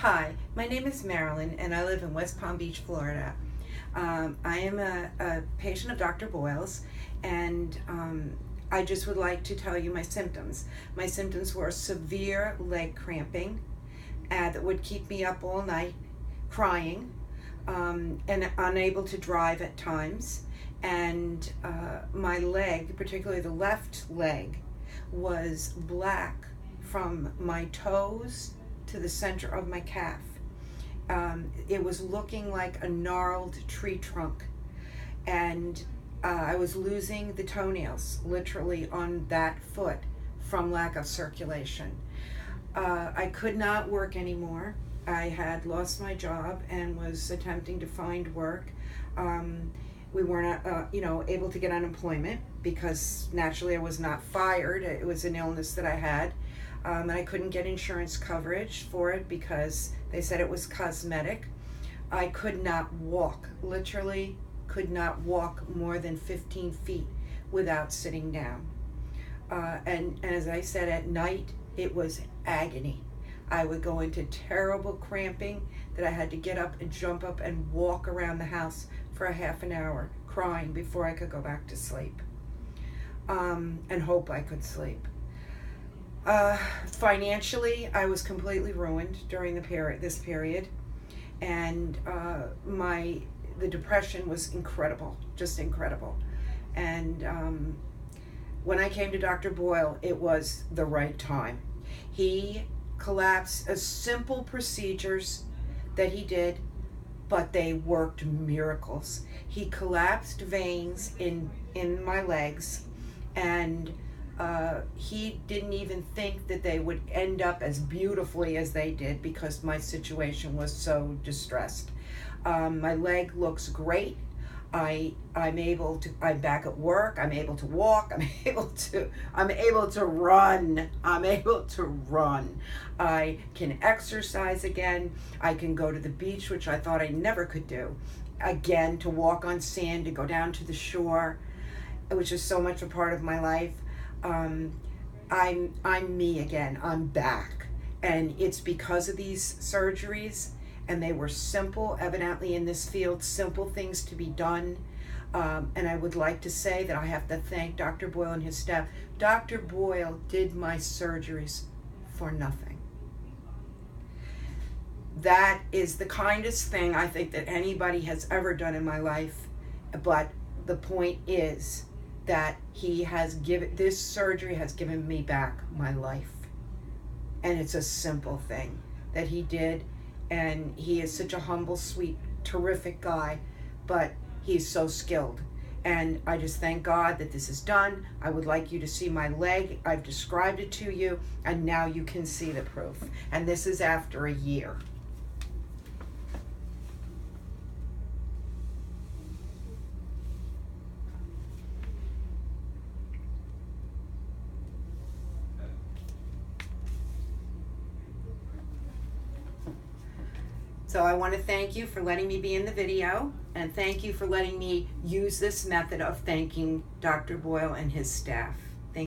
Hi, my name is Marilyn and I live in West Palm Beach, Florida. Um, I am a, a, patient of Dr. Boyle's and um, I just would like to tell you my symptoms. My symptoms were severe leg cramping uh, that would keep me up all night, crying, um, and unable to drive at times. And uh, my leg, particularly the left leg, was black from my toes to the center of my calf. Um, it was looking like a gnarled tree trunk. And uh, I was losing the toenails literally on that foot from lack of circulation. Uh, I could not work anymore. I had lost my job and was attempting to find work. Um, we weren't, uh, you know, able to get unemployment because naturally I was not fired. It was an illness that I had um, and I couldn't get insurance coverage for it because they said it was cosmetic. I could not walk, literally could not walk more than 15 feet without sitting down. Uh, and, and as I said, at night it was agony. I would go into terrible cramping that I had to get up and jump up and walk around the house for a half an hour, crying before I could go back to sleep um, and hope I could sleep. Uh, financially, I was completely ruined during the period, this period, and uh, my the depression was incredible, just incredible. And um, when I came to Dr. Boyle, it was the right time. He collapsed a simple procedures that he did, but they worked miracles. He collapsed veins in in my legs, and uh, he didn't even think that they would end up as beautifully as they did because my situation was so distressed. Um, my leg looks great. I I'm able to I'm back at work. I'm able to walk. I'm able to I'm able to run. I'm able to run. I can exercise again. I can go to the beach, which I thought I never could do. Again, to walk on sand, to go down to the shore, which is so much a part of my life um, I'm I'm me again. I'm back, and it's because of these surgeries, and they were simple, evidently in this field, simple things to be done. Um, and I would like to say that I have to thank Dr. Boyle and his staff. Dr. Boyle did my surgeries for nothing. That is the kindest thing I think that anybody has ever done in my life. But the point is, that he has given this surgery has given me back my life and it's a simple thing that he did and he is such a humble sweet terrific guy but he's so skilled and I just thank God that this is done. I would like you to see my leg. I've described it to you, and now you can see the proof. And this is after a year. So I want to thank you for letting me be in the video and thank you for letting me use this method of thanking Dr. Boyle and his staff.